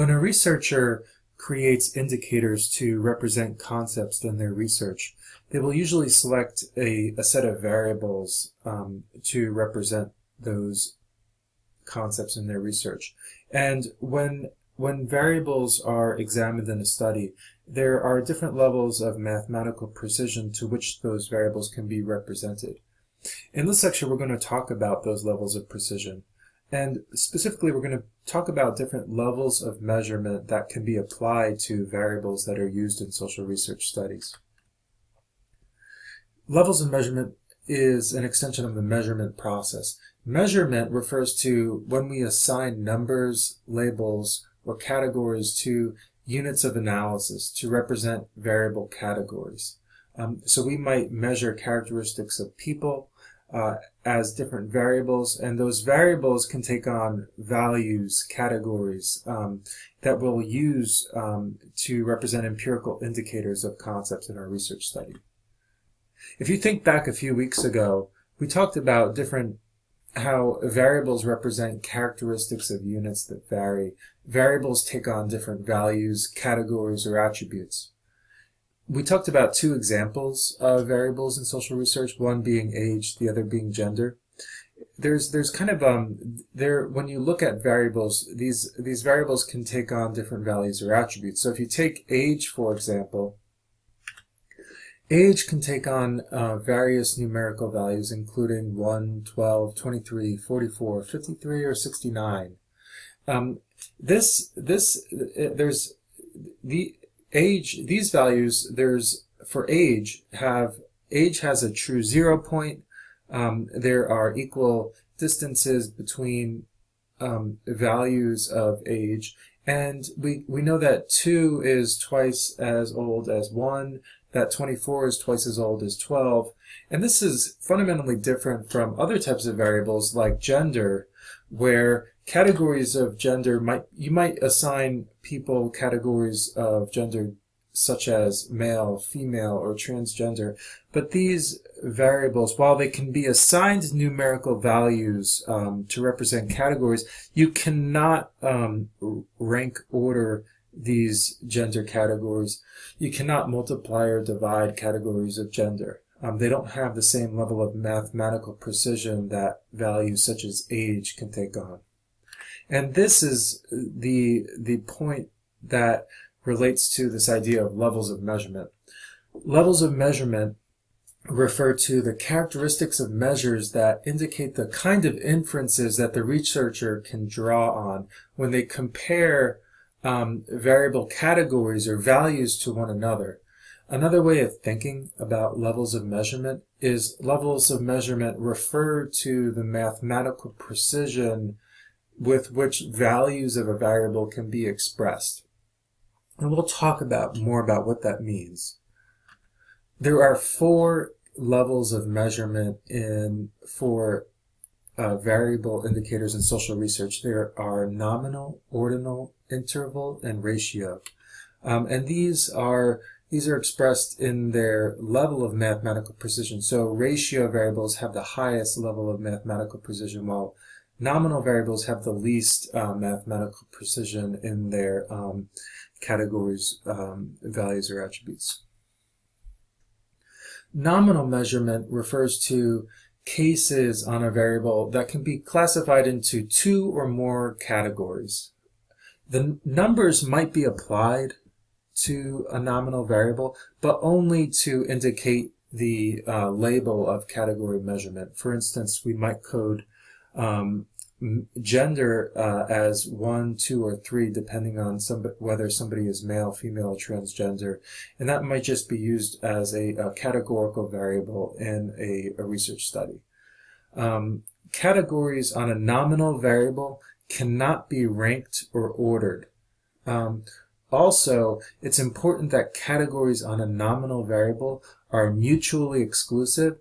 When a researcher creates indicators to represent concepts in their research, they will usually select a, a set of variables um, to represent those concepts in their research. And when when variables are examined in a study, there are different levels of mathematical precision to which those variables can be represented. In this section, we're going to talk about those levels of precision. And specifically, we're going to talk about different levels of measurement that can be applied to variables that are used in social research studies. Levels of measurement is an extension of the measurement process. Measurement refers to when we assign numbers, labels, or categories to units of analysis to represent variable categories. Um, so we might measure characteristics of people, uh, as different variables, and those variables can take on values, categories um, that we'll use um, to represent empirical indicators of concepts in our research study. If you think back a few weeks ago, we talked about different how variables represent characteristics of units that vary. Variables take on different values, categories, or attributes we talked about two examples of variables in social research, one being age, the other being gender. There's there's kind of um there when you look at variables, these these variables can take on different values or attributes. So if you take age, for example, age can take on uh, various numerical values, including 1, 12, 23, 44, 53, or 69. Um, this this uh, there's the age, these values, there's, for age, have, age has a true zero point. Um, there are equal distances between um, values of age. And we, we know that 2 is twice as old as 1, that 24 is twice as old as 12. And this is fundamentally different from other types of variables like gender, where categories of gender might you might assign people categories of gender such as male, female, or transgender, but these variables, while they can be assigned numerical values um, to represent categories, you cannot um, rank order these gender categories. You cannot multiply or divide categories of gender. Um, they don't have the same level of mathematical precision that values such as age can take on. And this is the, the point that relates to this idea of levels of measurement. Levels of measurement refer to the characteristics of measures that indicate the kind of inferences that the researcher can draw on when they compare um, variable categories or values to one another. Another way of thinking about levels of measurement is levels of measurement refer to the mathematical precision with which values of a variable can be expressed. And we'll talk about more about what that means. There are four levels of measurement in for uh, variable indicators in social research. There are nominal, ordinal, interval, and ratio. Um, and these are these are expressed in their level of mathematical precision. So ratio variables have the highest level of mathematical precision, while nominal variables have the least uh, mathematical precision in their um, categories, um, values, or attributes. Nominal measurement refers to cases on a variable that can be classified into two or more categories. The numbers might be applied to a nominal variable, but only to indicate the uh, label of category measurement. For instance, we might code um, gender uh, as one, two, or three, depending on some, whether somebody is male, female, transgender. And that might just be used as a, a categorical variable in a, a research study. Um, categories on a nominal variable cannot be ranked or ordered. Um, also, it's important that categories on a nominal variable are mutually exclusive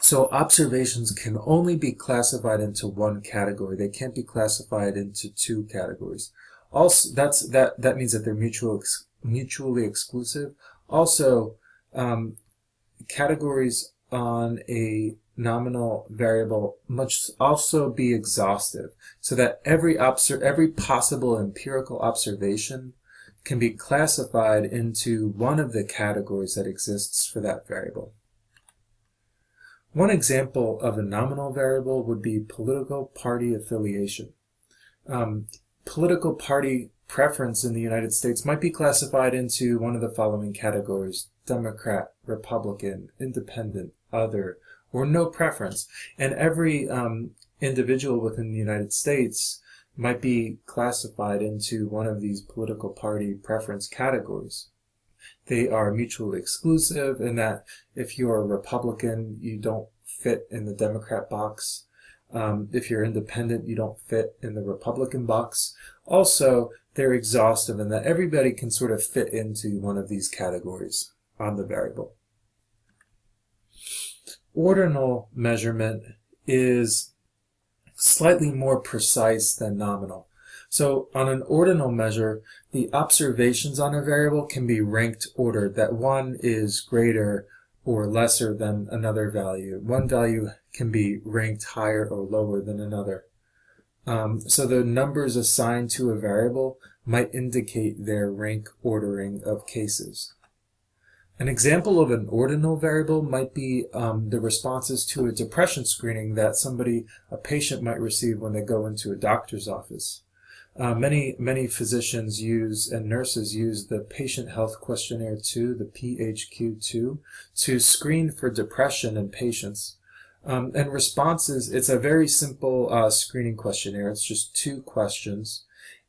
so observations can only be classified into one category. They can't be classified into two categories. Also, that's that that means that they're mutual ex, mutually exclusive. Also, um, categories on a nominal variable must also be exhaustive so that every obser- every possible empirical observation can be classified into one of the categories that exists for that variable. One example of a nominal variable would be political party affiliation. Um, political party preference in the United States might be classified into one of the following categories Democrat, Republican, Independent, Other, or no preference. And every um, individual within the United States might be classified into one of these political party preference categories. They are mutually exclusive in that if you're a Republican, you don't fit in the Democrat box. Um, if you're independent, you don't fit in the Republican box. Also, they're exhaustive in that everybody can sort of fit into one of these categories on the variable. Ordinal measurement is slightly more precise than nominal. So on an ordinal measure, the observations on a variable can be ranked ordered, that one is greater or lesser than another value. One value can be ranked higher or lower than another. Um, so the numbers assigned to a variable might indicate their rank ordering of cases. An example of an ordinal variable might be um, the responses to a depression screening that somebody, a patient might receive when they go into a doctor's office. Uh, many, many physicians use and nurses use the Patient Health Questionnaire 2, the PHQ-2, to screen for depression in patients. Um, and responses, it's a very simple uh, screening questionnaire. It's just two questions.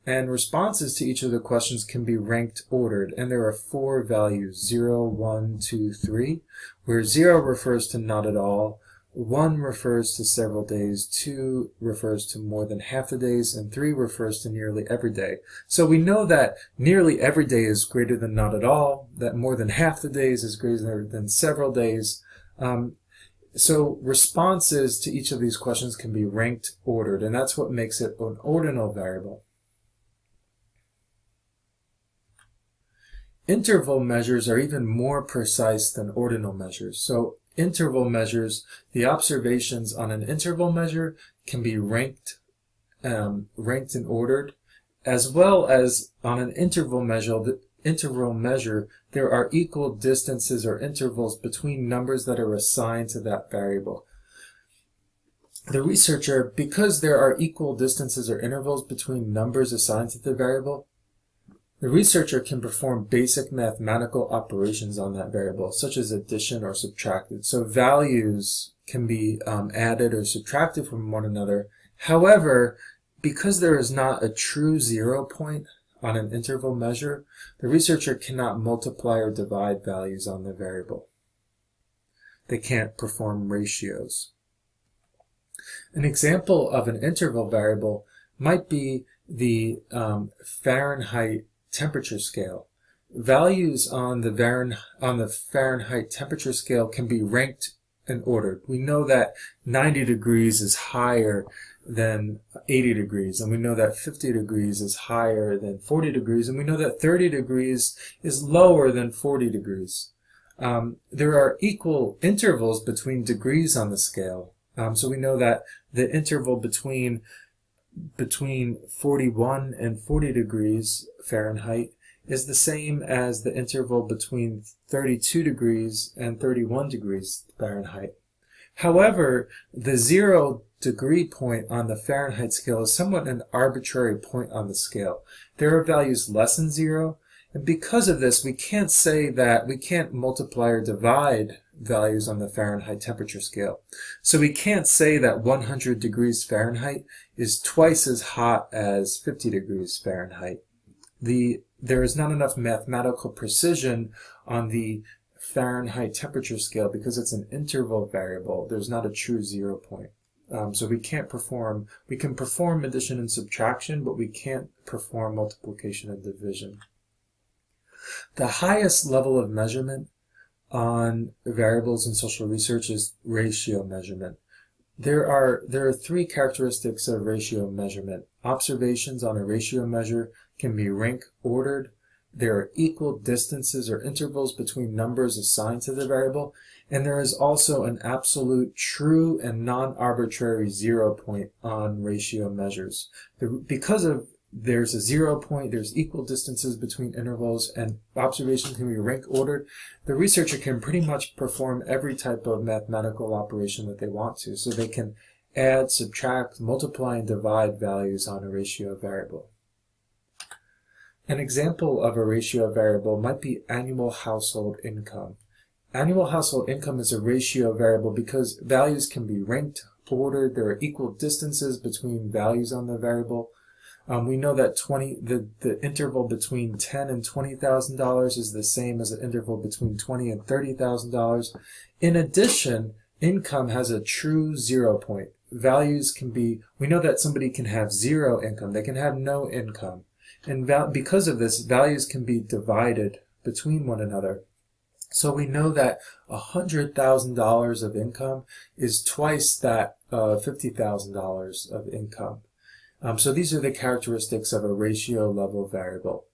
And responses to each of the questions can be ranked ordered. And there are four values, 0, 1, 2, 3, where 0 refers to not at all, 1 refers to several days, 2 refers to more than half the days, and 3 refers to nearly every day. So we know that nearly every day is greater than not at all, that more than half the days is greater than several days. Um, so responses to each of these questions can be ranked ordered, and that's what makes it an ordinal variable. Interval measures are even more precise than ordinal measures. So interval measures, the observations on an interval measure can be ranked, um, ranked and ordered, as well as on an interval measure, the interval measure, there are equal distances or intervals between numbers that are assigned to that variable. The researcher, because there are equal distances or intervals between numbers assigned to the variable, the researcher can perform basic mathematical operations on that variable, such as addition or subtracted. So values can be um, added or subtracted from one another. However, because there is not a true zero point on an interval measure, the researcher cannot multiply or divide values on the variable. They can't perform ratios. An example of an interval variable might be the um, Fahrenheit temperature scale. Values on the, on the Fahrenheit temperature scale can be ranked and ordered. We know that 90 degrees is higher than 80 degrees, and we know that 50 degrees is higher than 40 degrees, and we know that 30 degrees is lower than 40 degrees. Um, there are equal intervals between degrees on the scale. Um, so we know that the interval between between 41 and 40 degrees Fahrenheit is the same as the interval between 32 degrees and 31 degrees Fahrenheit. However, the zero degree point on the Fahrenheit scale is somewhat an arbitrary point on the scale. There are values less than zero, and because of this, we can't say that we can't multiply or divide values on the Fahrenheit temperature scale. So we can't say that 100 degrees Fahrenheit is twice as hot as 50 degrees Fahrenheit. The, there is not enough mathematical precision on the Fahrenheit temperature scale because it's an interval variable. There's not a true zero point. Um, so we can't perform, we can perform addition and subtraction, but we can't perform multiplication and division. The highest level of measurement on variables in social research is ratio measurement. There are, there are three characteristics of ratio measurement. Observations on a ratio measure can be rank ordered. There are equal distances or intervals between numbers assigned to the variable. And there is also an absolute true and non-arbitrary zero point on ratio measures. The, because of there's a zero point, there's equal distances between intervals, and observation can be rank ordered, the researcher can pretty much perform every type of mathematical operation that they want to. So they can add, subtract, multiply, and divide values on a ratio variable. An example of a ratio variable might be annual household income. Annual household income is a ratio variable because values can be ranked, ordered, there are equal distances between values on the variable. Um, we know that 20 the, the interval between ten and twenty thousand dollars is the same as the interval between twenty and thirty thousand dollars. In addition, income has a true zero point. Values can be we know that somebody can have zero income, they can have no income. And because of this, values can be divided between one another. So we know that $100,000 of income is twice that uh, $50,000 of income. Um, so these are the characteristics of a ratio level variable.